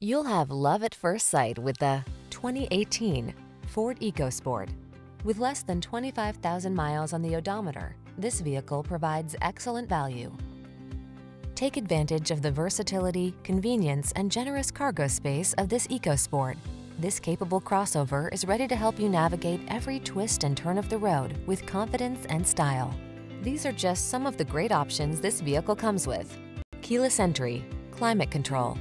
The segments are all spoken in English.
You'll have love at first sight with the 2018 Ford EcoSport. With less than 25,000 miles on the odometer, this vehicle provides excellent value. Take advantage of the versatility, convenience, and generous cargo space of this EcoSport. This capable crossover is ready to help you navigate every twist and turn of the road with confidence and style. These are just some of the great options this vehicle comes with. Keyless entry, climate control.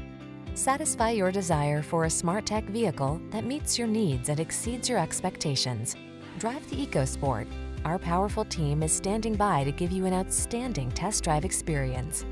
Satisfy your desire for a smart tech vehicle that meets your needs and exceeds your expectations. Drive the EcoSport. Our powerful team is standing by to give you an outstanding test drive experience.